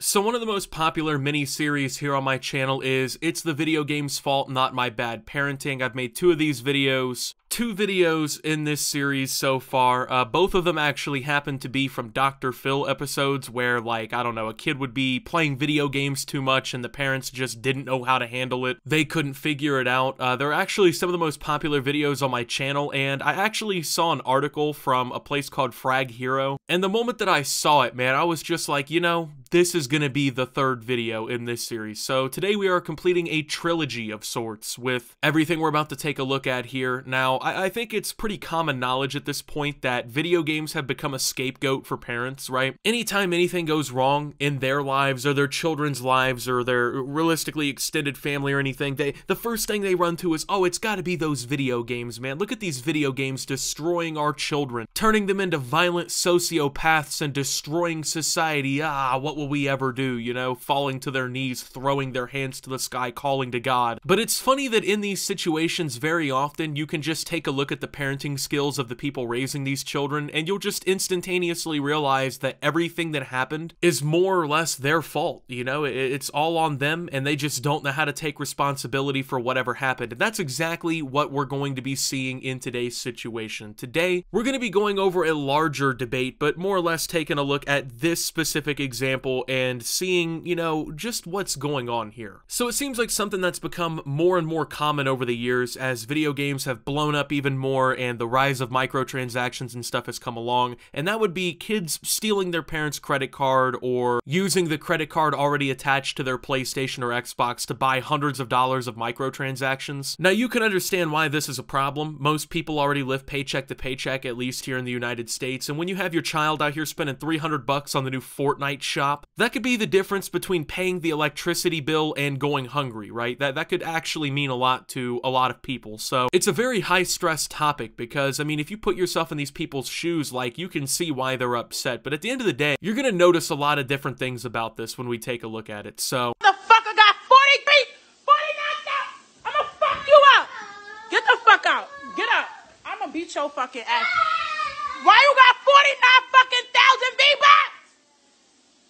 So one of the most popular mini-series here on my channel is It's the Video Game's Fault, Not My Bad Parenting. I've made two of these videos two videos in this series so far. Uh, both of them actually happen to be from Dr. Phil episodes where, like, I don't know, a kid would be playing video games too much and the parents just didn't know how to handle it. They couldn't figure it out. Uh, they're actually some of the most popular videos on my channel, and I actually saw an article from a place called Frag Hero. And the moment that I saw it, man, I was just like, you know, this is going to be the third video in this series. So today we are completing a trilogy of sorts with everything we're about to take a look at here. Now, I, I, think it's pretty common knowledge at this point that video games have become a scapegoat for parents, right? Anytime anything goes wrong in their lives or their children's lives or their realistically extended family or anything, they the first thing they run to is, oh, it's got to be those video games, man. Look at these video games destroying our children, turning them into violent sociopaths and destroying society. Ah, what will we ever do? You know, falling to their knees, throwing their hands to the sky, calling to God. But it's funny that in these situations, very often you can just take a look at the parenting skills of the people raising these children, and you'll just instantaneously realize that everything that happened is more or less their fault. You know, it's all on them, and they just don't know how to take responsibility for whatever happened. And that's exactly what we're going to be seeing in today's situation. Today, we're going to be going over a larger debate, but more or less taking a look at this specific example and seeing, you know, just what's going on here. So it seems like something that's become more and more common over the years as video games have blown up even more and the rise of microtransactions and stuff has come along, and that would be kids stealing their parents' credit card or using the credit card already attached to their PlayStation or Xbox to buy hundreds of dollars of microtransactions. Now, you can understand why this is a problem. Most people already live paycheck to paycheck, at least here in the United States, and when you have your child out here spending 300 bucks on the new Fortnite shop, that could be the difference between paying the electricity bill and going hungry, right? That, that could actually mean a lot to a lot of people. So it's a very high stress topic because, I mean, if you put yourself in these people's shoes, like, you can see why they're upset. But at the end of the day, you're going to notice a lot of different things about this when we take a look at it. So. The fucker got 43, 49 I'm gonna fuck you up. Get the fuck out. Get up. I'm gonna beat your fucking ass. Why you got 49 fucking thousand V-Bucks?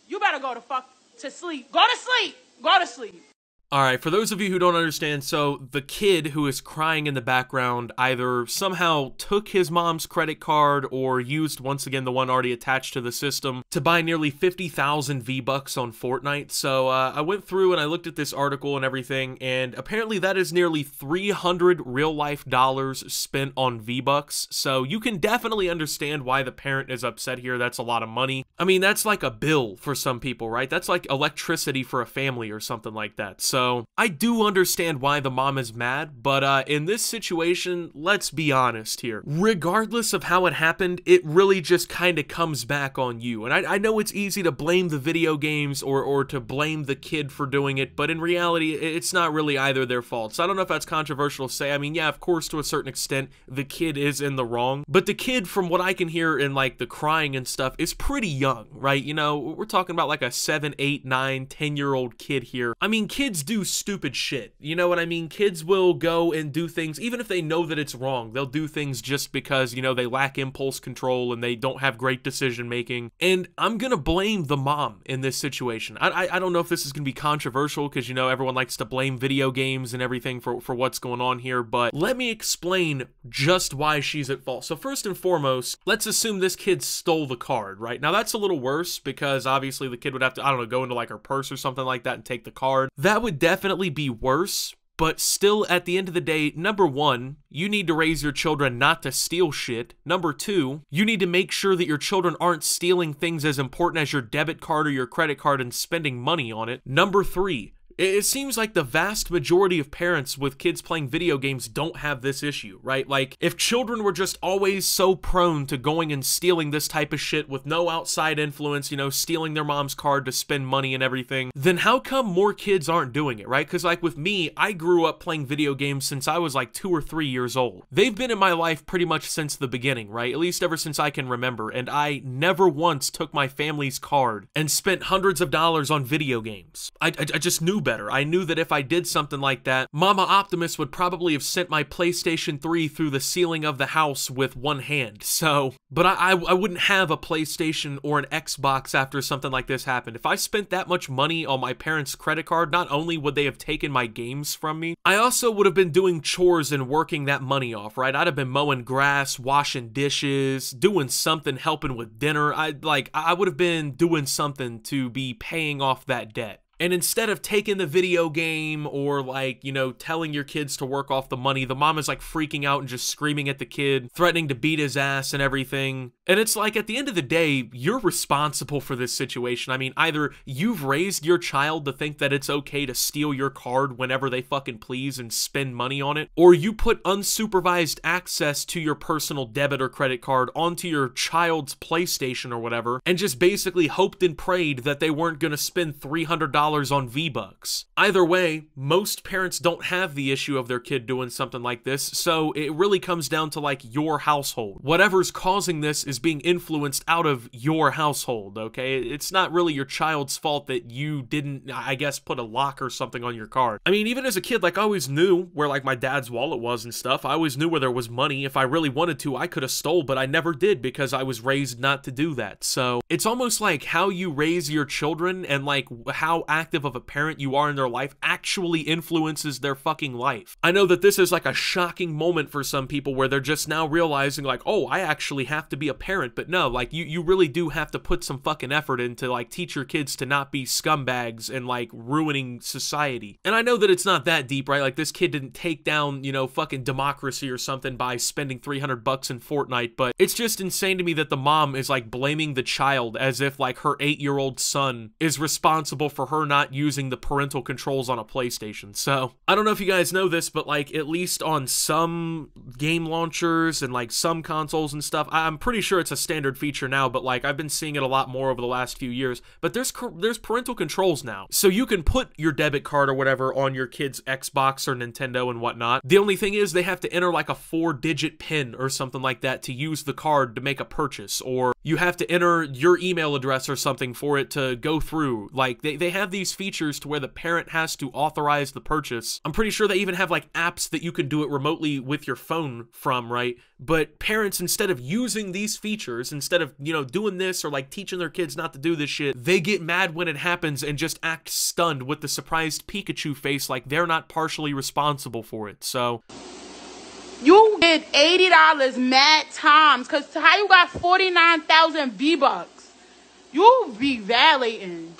You go to fuck to sleep. Go to sleep. Go to sleep. All right, for those of you who don't understand, so the kid who is crying in the background either somehow took his mom's credit card or used once again the one already attached to the system to buy nearly 50,000 V-Bucks on Fortnite. So uh, I went through and I looked at this article and everything, and apparently that is nearly 300 real life dollars spent on V-Bucks. So you can definitely understand why the parent is upset here. That's a lot of money. I mean, that's like a bill for some people, right? That's like electricity for a family or something like that. So so I do understand why the mom is mad, but uh, in this situation, let's be honest here. Regardless of how it happened, it really just kind of comes back on you. And I, I, know it's easy to blame the video games or, or to blame the kid for doing it, but in reality, it's not really either their fault. So I don't know if that's controversial to say. I mean, yeah, of course, to a certain extent, the kid is in the wrong, but the kid, from what I can hear in like the crying and stuff, is pretty young, right? You know, we're talking about like a 7, 8, 9, 10 year old kid here. I mean, kids do stupid shit. You know what I mean? Kids will go and do things, even if they know that it's wrong, they'll do things just because, you know, they lack impulse control and they don't have great decision making. And I'm gonna blame the mom in this situation. I, I, I don't know if this is gonna be controversial because, you know, everyone likes to blame video games and everything for, for what's going on here, but let me explain just why she's at fault. So, first and foremost, let's assume this kid stole the card, right? Now, that's a little worse because obviously the kid would have to, I don't know, go into like her purse or something like that and take the card. That would definitely be worse, but still, at the end of the day, number one, you need to raise your children not to steal shit. Number two, you need to make sure that your children aren't stealing things as important as your debit card or your credit card and spending money on it. Number three, it seems like the vast majority of parents with kids playing video games don't have this issue, right? Like, if children were just always so prone to going and stealing this type of shit with no outside influence, you know, stealing their mom's card to spend money and everything, then how come more kids aren't doing it, right? Because, like, with me, I grew up playing video games since I was like two or three years old. They've been in my life pretty much since the beginning, right? At least ever since I can remember, and I never once took my family's card and spent hundreds of dollars on video games. I, I, I just knew better. I knew that if I did something like that, Mama Optimus would probably have sent my PlayStation 3 through the ceiling of the house with one hand. So, but I, I, I wouldn't have a PlayStation or an Xbox after something like this happened. If I spent that much money on my parents' credit card, not only would they have taken my games from me, I also would have been doing chores and working that money off, right? I'd have been mowing grass, washing dishes, doing something, helping with dinner. I like I would have been doing something to be paying off that debt. And instead of taking the video game or like, you know, telling your kids to work off the money, the mom is like freaking out and just screaming at the kid, threatening to beat his ass and everything. And it's like at the end of the day, you're responsible for this situation. I mean, either you've raised your child to think that it's okay to steal your card whenever they fucking please and spend money on it, or you put unsupervised access to your personal debit or credit card onto your child's PlayStation or whatever, and just basically hoped and prayed that they weren't going to spend $300 on V-Bucks. Either way, most parents don't have the issue of their kid doing something like this, so it really comes down to like your household. Whatever's causing this is being influenced out of your household, okay? It's not really your child's fault that you didn't, I guess, put a lock or something on your card. I mean, even as a kid, like I always knew where like my dad's wallet was and stuff. I always knew where there was money. If I really wanted to, I could have stole, but I never did because I was raised not to do that. So it's almost like how you raise your children and like how active of a parent you are in their life actually influences their fucking life. I know that this is like a shocking moment for some people where they're just now realizing like, oh, I actually have to be a parent, but no, like you you really do have to put some fucking effort into like teach your kids to not be scumbags and like ruining society. And I know that it's not that deep, right? Like this kid didn't take down, you know, fucking democracy or something by spending 300 bucks in Fortnite, but it's just insane to me that the mom is like blaming the child as if like her 8-year-old son is responsible for her not using the parental controls on a PlayStation. So, I don't know if you guys know this, but like at least on some game launchers and like some consoles and stuff, I'm pretty sure it's a standard feature now, but like I've been seeing it a lot more over the last few years, but there's there's parental controls now. So you can put your debit card or whatever on your kid's Xbox or Nintendo and whatnot. The only thing is they have to enter like a four digit pin or something like that to use the card to make a purchase or you have to enter your email address or something for it to go through. Like they, they have these features to where the parent has to authorize the purchase. I'm pretty sure they even have like apps that you can do it remotely with your phone from, right? But parents, instead of using these features, instead of, you know, doing this or like teaching their kids not to do this shit, they get mad when it happens and just act stunned with the surprised Pikachu face like they're not partially responsible for it. So. You $80 mad times because how you got 49,000 V-Bucks? You be violating.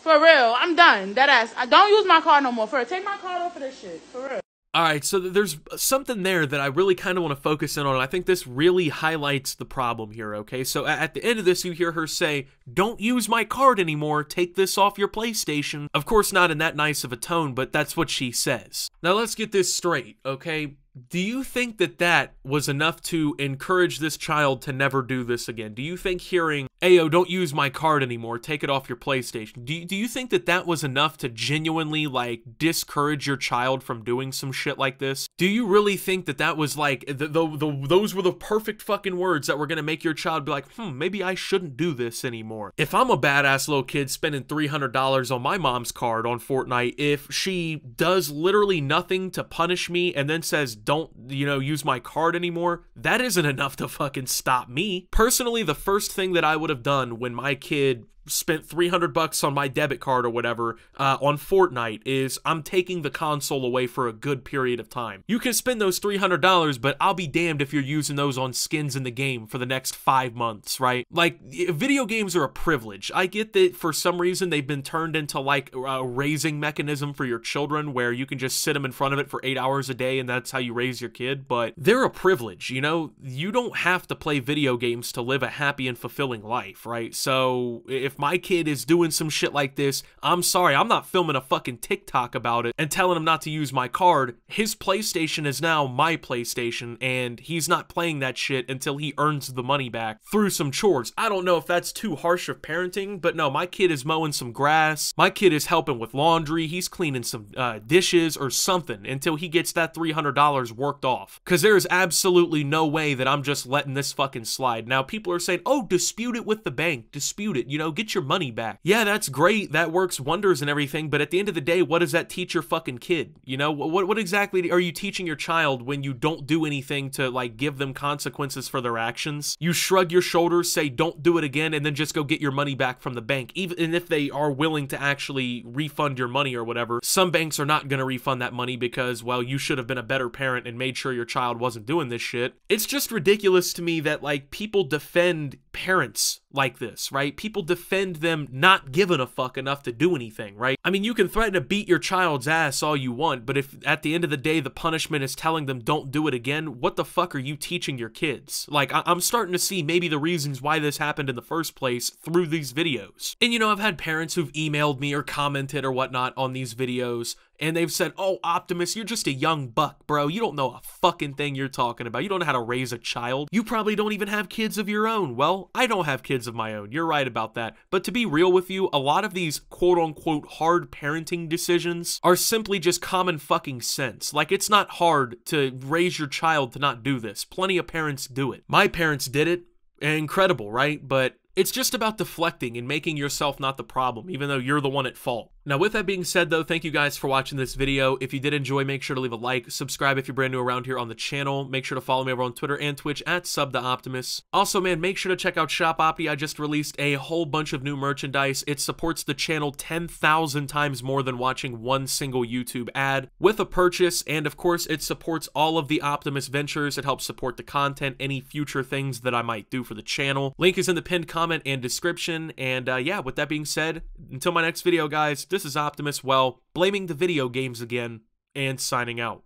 For real, I'm done. That ass. I don't use my card no more. For real. Take my card off of this shit. For real. All right, so there's something there that I really kind of want to focus in on. I think this really highlights the problem here, okay? So at the end of this, you hear her say, Don't use my card anymore. Take this off your PlayStation. Of course, not in that nice of a tone, but that's what she says. Now, let's get this straight, okay? Do you think that that was enough to encourage this child to never do this again? Do you think hearing, Ayo, don't use my card anymore, take it off your PlayStation, do you, do you think that that was enough to genuinely, like, discourage your child from doing some shit like this? Do you really think that that was, like, the, the, the, those were the perfect fucking words that were gonna make your child be like, hmm, maybe I shouldn't do this anymore? If I'm a badass little kid spending $300 on my mom's card on Fortnite, if she does literally nothing to punish me and then says, don't, you know, use my card anymore, that isn't enough to fucking stop me. Personally, the first thing that I would have done when my kid spent 300 bucks on my debit card or whatever uh, on Fortnite is I'm taking the console away for a good period of time. You can spend those $300, but I'll be damned if you're using those on skins in the game for the next five months, right? Like, video games are a privilege. I get that for some reason they've been turned into like a raising mechanism for your children where you can just sit them in front of it for eight hours a day and that's how you raise your kid, but they're a privilege, you know? You don't have to play video games to live a happy and fulfilling life, right? So my kid is doing some shit like this, I'm sorry, I'm not filming a fucking TikTok about it and telling him not to use my card. His PlayStation is now my PlayStation, and he's not playing that shit until he earns the money back through some chores. I don't know if that's too harsh of parenting, but no, my kid is mowing some grass. My kid is helping with laundry. He's cleaning some uh, dishes or something until he gets that $300 worked off. Because there is absolutely no way that I'm just letting this fucking slide. Now, people are saying, oh, dispute it with the bank. Dispute it. You know, get get your money back. Yeah, that's great. That works wonders and everything, but at the end of the day, what does that teach your fucking kid? You know, what what exactly are you teaching your child when you don't do anything to like give them consequences for their actions? You shrug your shoulders, say don't do it again, and then just go get your money back from the bank. Even if they are willing to actually refund your money or whatever, some banks are not going to refund that money because, well, you should have been a better parent and made sure your child wasn't doing this shit. It's just ridiculous to me that like people defend parents like this, right? People defend them not giving a fuck enough to do anything, right? I mean, you can threaten to beat your child's ass all you want, but if at the end of the day the punishment is telling them don't do it again, what the fuck are you teaching your kids? Like, I- am starting to see maybe the reasons why this happened in the first place through these videos. And you know, I've had parents who've emailed me or commented or whatnot on these videos and they've said, "Oh, Optimus, you're just a young buck, bro. You don't know a fucking thing you're talking about. You don't know how to raise a child. You probably don't even have kids of your own." Well, I don't have kids of my own. You're right about that. But to be real with you, a lot of these quote-unquote hard parenting decisions are simply just common fucking sense. Like it's not hard to raise your child to not do this. Plenty of parents do it. My parents did it. Incredible, right? But it's just about deflecting and making yourself not the problem, even though you're the one at fault. Now, with that being said, though, thank you guys for watching this video. If you did enjoy, make sure to leave a like, subscribe if you're brand new around here on the channel. Make sure to follow me over on Twitter and Twitch at SubToOptimus. Also, man, make sure to check out Shop Opti. I just released a whole bunch of new merchandise. It supports the channel 10,000 times more than watching one single YouTube ad with a purchase. And of course, it supports all of the Optimus ventures. It helps support the content, any future things that I might do for the channel. Link is in the pinned comment and description. And uh, yeah, with that being said, until my next video, guys, this is Optimus Well blaming the video games again and signing out.